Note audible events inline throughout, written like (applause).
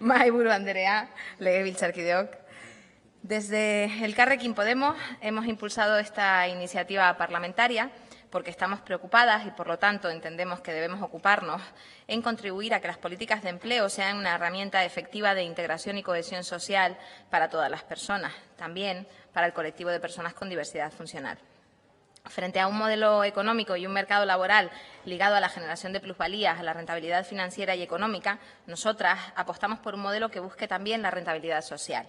(laughs) Maiburu Andrea, Legebiltzarkideok. Desde el Carrequín Podemos hemos impulsado esta iniciativa parlamentaria porque estamos preocupadas y, por lo tanto, entendemos que debemos ocuparnos en contribuir a que las políticas de empleo sean una herramienta efectiva de integración y cohesión social para todas las personas, también para el colectivo de personas con diversidad funcional. Frente a un modelo económico y un mercado laboral ligado a la generación de plusvalías, a la rentabilidad financiera y económica, nosotras apostamos por un modelo que busque también la rentabilidad social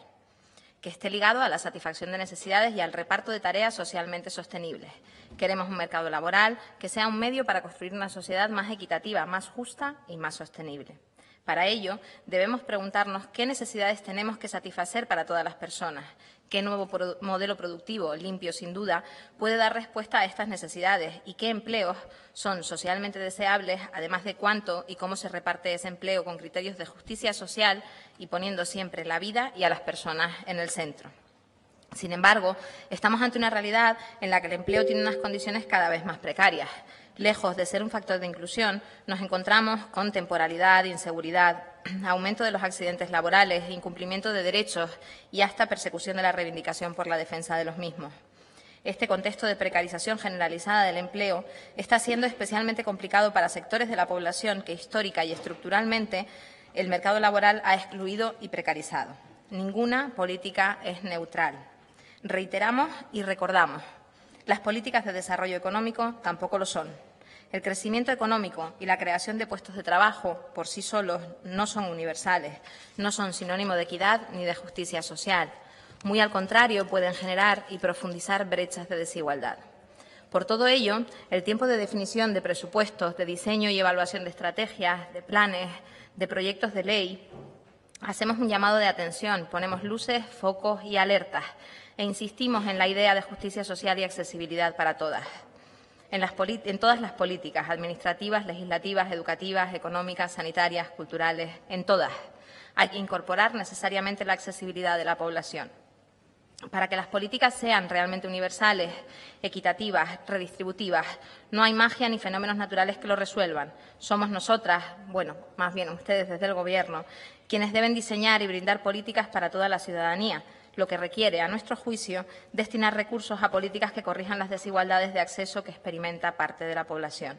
que esté ligado a la satisfacción de necesidades y al reparto de tareas socialmente sostenibles. Queremos un mercado laboral que sea un medio para construir una sociedad más equitativa, más justa y más sostenible. Para ello, debemos preguntarnos qué necesidades tenemos que satisfacer para todas las personas, qué nuevo modelo productivo, limpio sin duda, puede dar respuesta a estas necesidades y qué empleos son socialmente deseables, además de cuánto y cómo se reparte ese empleo con criterios de justicia social y poniendo siempre la vida y a las personas en el centro. Sin embargo, estamos ante una realidad en la que el empleo tiene unas condiciones cada vez más precarias. Lejos de ser un factor de inclusión, nos encontramos con temporalidad, inseguridad, aumento de los accidentes laborales, incumplimiento de derechos y hasta persecución de la reivindicación por la defensa de los mismos. Este contexto de precarización generalizada del empleo está siendo especialmente complicado para sectores de la población que histórica y estructuralmente el mercado laboral ha excluido y precarizado. Ninguna política es neutral. Reiteramos y recordamos, las políticas de desarrollo económico tampoco lo son. El crecimiento económico y la creación de puestos de trabajo por sí solos no son universales, no son sinónimo de equidad ni de justicia social. Muy al contrario, pueden generar y profundizar brechas de desigualdad. Por todo ello, el tiempo de definición de presupuestos, de diseño y evaluación de estrategias, de planes, de proyectos de ley, hacemos un llamado de atención, ponemos luces, focos y alertas e insistimos en la idea de justicia social y accesibilidad para todas. En, en, todas las políticas administrativas, legislativas, educativas, económicas, sanitarias, culturales, en todas. Hay que incorporar necesariamente la accesibilidad de la población. Para que las políticas sean realmente universales, equitativas, redistributivas, no hay magia ni fenómenos naturales que lo resuelvan. Somos nosotras, bueno, más bien ustedes desde el Gobierno, quienes deben diseñar y brindar políticas para toda la ciudadanía, lo que requiere, a nuestro juicio, destinar recursos a políticas que corrijan las desigualdades de acceso que experimenta parte de la población.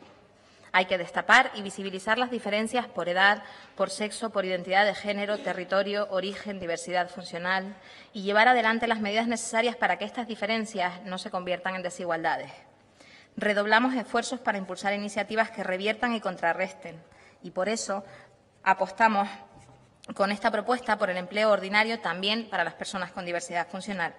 Hay que destapar y visibilizar las diferencias por edad, por sexo, por identidad de género, territorio, origen, diversidad funcional y llevar adelante las medidas necesarias para que estas diferencias no se conviertan en desigualdades. Redoblamos esfuerzos para impulsar iniciativas que reviertan y contrarresten y por eso apostamos con esta propuesta por el empleo ordinario también para las personas con diversidad funcional.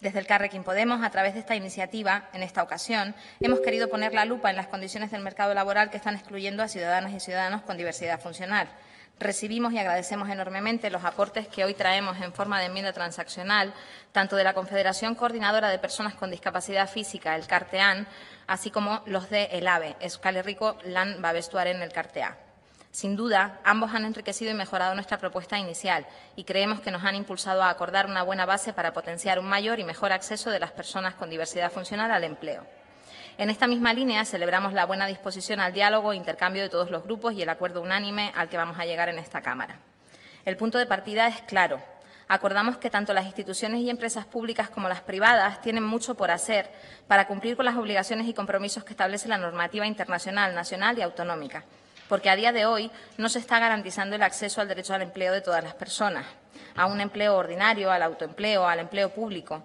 Desde el Carrequín Podemos, a través de esta iniciativa, en esta ocasión, hemos querido poner la lupa en las condiciones del mercado laboral que están excluyendo a ciudadanas y ciudadanos con diversidad funcional. Recibimos y agradecemos enormemente los aportes que hoy traemos en forma de enmienda transaccional, tanto de la Confederación Coordinadora de Personas con Discapacidad Física, el CARTEAN, así como los de el AVE, Euskal Herriko Lan Babestuaren, el CARTEA. Sin duda, ambos han enriquecido y mejorado nuestra propuesta inicial y creemos que nos han impulsado a acordar una buena base para potenciar un mayor y mejor acceso de las personas con diversidad funcional al empleo. En esta misma línea celebramos la buena disposición al diálogo e intercambio de todos los grupos y el acuerdo unánime al que vamos a llegar en esta Cámara. El punto de partida es claro. Acordamos que tanto las instituciones y empresas públicas como las privadas tienen mucho por hacer para cumplir con las obligaciones y compromisos que establece la normativa internacional, nacional y autonómica porque a día de hoy no se está garantizando el acceso al derecho al empleo de todas las personas, a un empleo ordinario, al autoempleo, al empleo público.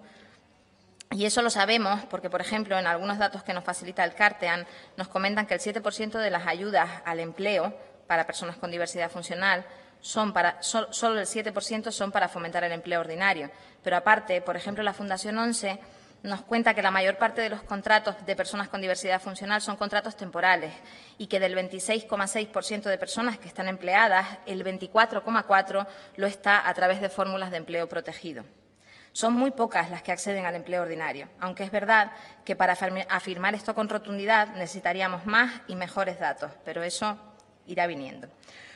Y eso lo sabemos porque, por ejemplo, en algunos datos que nos facilita el CARTEAN, nos comentan que el 7% de las ayudas al empleo para personas con diversidad funcional son para, solo el 7% son para fomentar el empleo ordinario. Pero aparte, por ejemplo, la Fundación ONCE nos cuenta que la mayor parte de los contratos de personas con diversidad funcional son contratos temporales y que del 26,6% de personas que están empleadas, el 24,4% lo está a través de fórmulas de empleo protegido. Son muy pocas las que acceden al empleo ordinario, aunque es verdad que para afirmar esto con rotundidad necesitaríamos más y mejores datos, pero eso irá viniendo.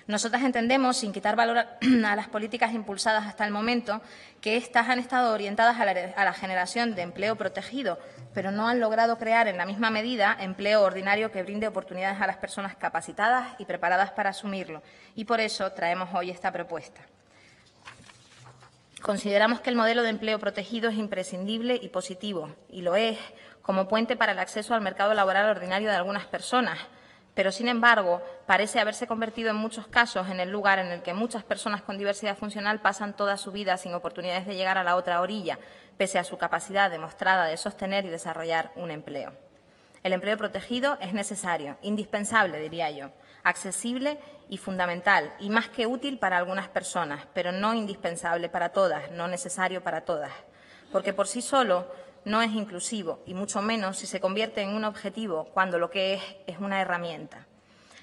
Nosotras entendemos, sin quitar valor (clears throat) a las políticas impulsadas hasta el momento, que éstas han estado orientadas a la, generación de empleo protegido, pero no han logrado crear en la misma medida empleo ordinario que brinde oportunidades a las personas capacitadas y preparadas para asumirlo. Y por eso traemos hoy esta propuesta. Consideramos que el modelo de empleo protegido es imprescindible y positivo, y lo es como puente para el acceso al mercado laboral ordinario de algunas personas, pero, sin embargo, parece haberse convertido en muchos casos en el lugar en el que muchas personas con diversidad funcional pasan toda su vida sin oportunidades de llegar a la otra orilla, pese a su capacidad demostrada de sostener y desarrollar un empleo. El empleo protegido es necesario, indispensable, diría yo, accesible y fundamental, y más que útil para algunas personas, pero no indispensable para todas, no necesario para todas, porque por sí solo no es inclusivo, y mucho menos si se convierte en un objetivo cuando lo que es es una herramienta.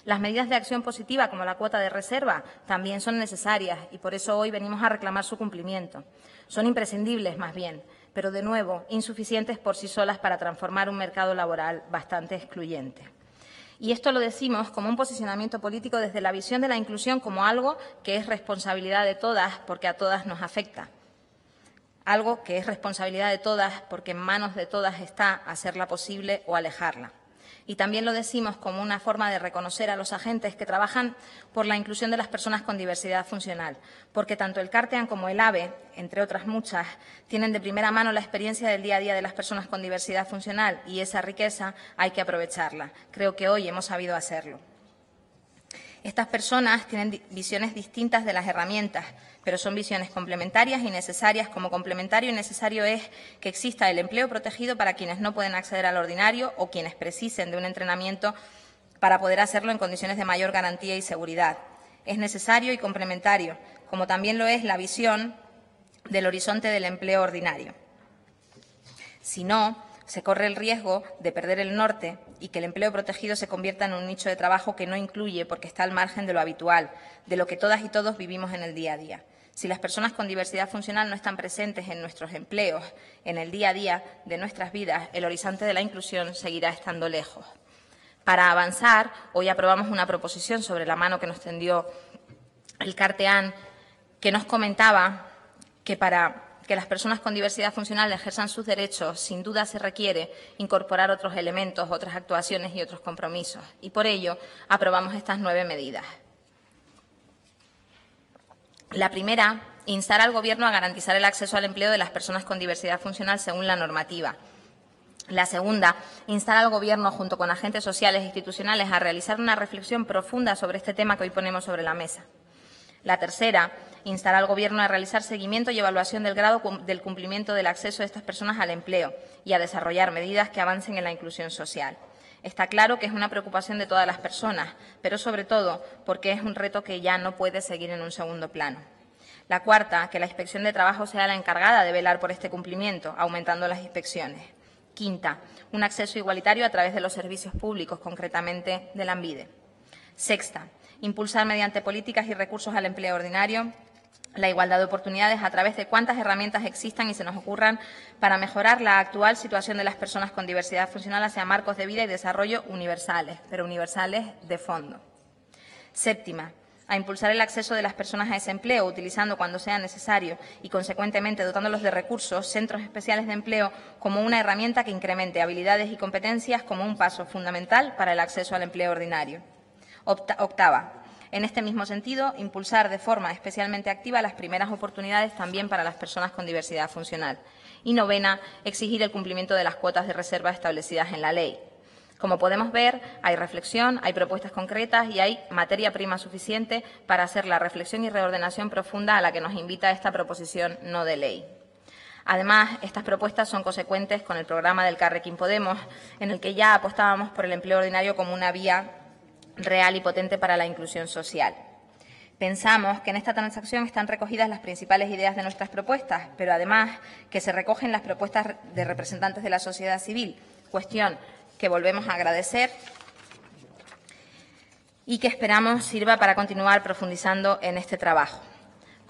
Las medidas de acción positiva, como la cuota de reserva, también son necesarias y por eso hoy venimos a reclamar su cumplimiento. Son imprescindibles, más bien, pero, de nuevo, insuficientes por sí solas para transformar un mercado laboral bastante excluyente. Y esto lo decimos como un posicionamiento político desde la visión de la inclusión como algo que es responsabilidad de todas porque a todas nos afecta algo que es responsabilidad de todas porque en manos de todas está hacerla posible o alejarla. Y también lo decimos como una forma de reconocer a los agentes que trabajan por la inclusión de las personas con diversidad funcional, porque tanto el CARTEAN como el AVE, entre otras muchas, tienen de primera mano la experiencia del día a día de las personas con diversidad funcional y esa riqueza hay que aprovecharla. Creo que hoy hemos sabido hacerlo. Estas personas tienen visiones distintas de las herramientas, pero son visiones complementarias y necesarias. Como complementario y necesario es que exista el empleo protegido para quienes no pueden acceder al ordinario o quienes precisen de un entrenamiento para poder hacerlo en condiciones de mayor garantía y seguridad. Es necesario y complementario, como también lo es la visión del horizonte del empleo ordinario. Si no, se corre el riesgo de perder el norte y que el empleo protegido se convierta en un nicho de trabajo que no incluye porque está al margen de lo habitual, de lo que todas y todos vivimos en el día a día. Si las personas con diversidad funcional no están presentes en nuestros empleos, en el día a día de nuestras vidas, el horizonte de la inclusión seguirá estando lejos. Para avanzar, hoy aprobamos una proposición sobre la mano que nos tendió el Carteán, que nos comentaba que para que las personas con diversidad funcional ejerzan sus derechos, sin duda se requiere incorporar otros elementos, otras actuaciones y otros compromisos. Y por ello aprobamos estas nueve medidas. La primera, instar al Gobierno a garantizar el acceso al empleo de las personas con diversidad funcional según la normativa. La segunda, instar al Gobierno, junto con agentes sociales e institucionales, a realizar una reflexión profunda sobre este tema que hoy ponemos sobre la mesa. La tercera, instar al Gobierno a realizar seguimiento y evaluación del grado del cumplimiento del acceso de estas personas al empleo y a desarrollar medidas que avancen en la inclusión social. Está claro que es una preocupación de todas las personas, pero sobre todo porque es un reto que ya no puede seguir en un segundo plano. La cuarta, que la Inspección de Trabajo sea la encargada de velar por este cumplimiento, aumentando las inspecciones. Quinta, un acceso igualitario a través de los servicios públicos, concretamente de la ANVIDE. Sexta, impulsar mediante políticas y recursos al empleo ordinario la igualdad de oportunidades a través de cuántas herramientas existan y se nos ocurran para mejorar la actual situación de las personas con diversidad funcional hacia marcos de vida y desarrollo universales, pero universales de fondo. Séptima, a impulsar el acceso de las personas a ese empleo, utilizando cuando sea necesario y, consecuentemente, dotándolos de recursos, centros especiales de empleo como una herramienta que incremente habilidades y competencias como un paso fundamental para el acceso al empleo ordinario. Octava, en este mismo sentido, impulsar de forma especialmente activa las primeras oportunidades también para las personas con diversidad funcional. Y novena, exigir el cumplimiento de las cuotas de reserva establecidas en la ley. Como podemos ver, hay reflexión, hay propuestas concretas y hay materia prima suficiente para hacer la reflexión y reordenación profunda a la que nos invita esta proposición no de ley. Además, estas propuestas son consecuentes con el programa del Carrequín Podemos, en el que ya apostábamos por el empleo ordinario como una vía real y potente para la inclusión social. Pensamos que en esta transacción están recogidas las principales ideas de nuestras propuestas, pero además que se recogen las propuestas de representantes de la sociedad civil, cuestión que volvemos a agradecer y que esperamos sirva para continuar profundizando en este trabajo.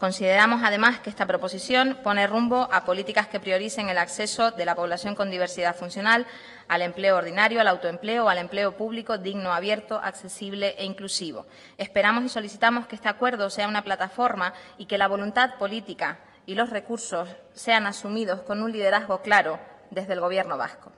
Consideramos, además, que esta proposición pone rumbo a políticas que prioricen el acceso de la población con diversidad funcional al empleo ordinario, al autoempleo o al empleo público digno, abierto, accesible e inclusivo. Esperamos y solicitamos que este acuerdo sea una plataforma y que la voluntad política y los recursos sean asumidos con un liderazgo claro desde el Gobierno vasco.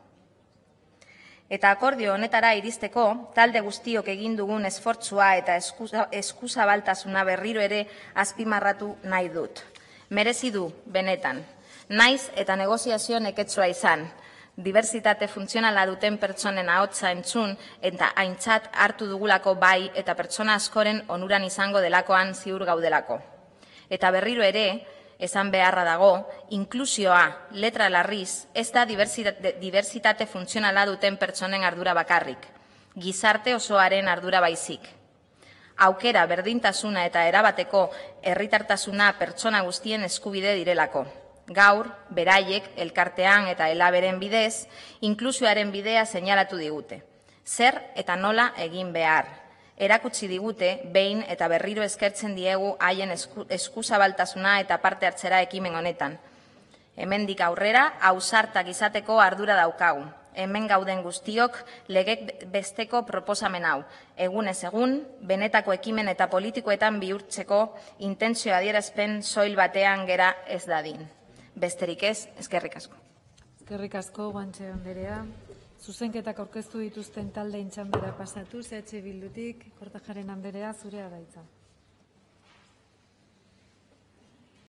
Eta akordio honetara iristeko, talde guztiok egin dugun esfortzua eta eskusa, eskusa baltasuna berriro ere azpimarratu nahi dut. Merezi du, benetan, naiz eta negoziazio neketsua izan, diversitate funtzionala duten pertsonen ahotsa entzun eta aintzat hartu dugulako bai eta pertsona askoren onuran izango delakoan ziur gaudelako. Eta berriro ere, esan beharra dago, inklusioa, letra larriz, ez da diversitate, diversitate funtzionala duten pertsonen ardura bakarrik, gizarte osoaren ardura baizik. Aukera berdintasuna eta erabateko herritartasuna pertsona guztien eskubide direlako. Gaur, beraiek, elkartean eta elaberen bidez, inklusioaren bidea seinalatu digute. Zer eta nola egin behar. Erakutsi digute, behin eta berriro eskertzen diegu haien esku, eskuzabaltasuna eta parte hartzera ekimen honetan. Hemendik aurrera, ausartak izateko ardura daukagu. Hemen gauden guztiok legek besteko proposamen hau. Egunez egun, benetako ekimen eta politikoetan bihurtzeko intentzio adierazpen soil batean gera ez dadin. Besterik ez, eskerrik asko. Eskerrik asko, guantxe anderea. Zuzenketak aurkeztu dituzten talde intxambera pasatu, CH Bildutik, Kortajaren anderea, zurea da hitza.